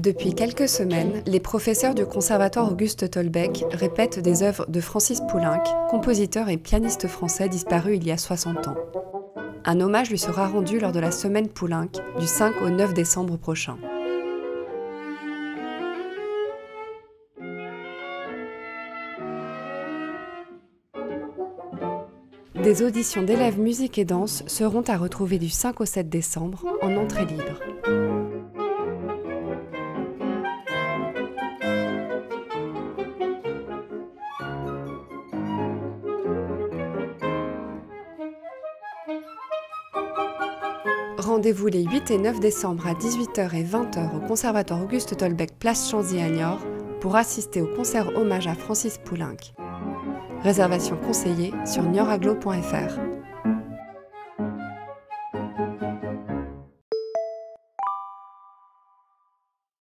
Depuis quelques semaines, les professeurs du Conservatoire Auguste Tolbeck répètent des œuvres de Francis Poulenc, compositeur et pianiste français disparu il y a 60 ans. Un hommage lui sera rendu lors de la semaine Poulenc du 5 au 9 décembre prochain. Des auditions d'élèves musique et danse seront à retrouver du 5 au 7 décembre en entrée libre. Rendez-vous les 8 et 9 décembre à 18h et 20h au Conservatoire Auguste Tolbeck, place Chanzy à Niort, pour assister au concert hommage à Francis Poulenc. Réservation conseillée sur nioraglo.fr.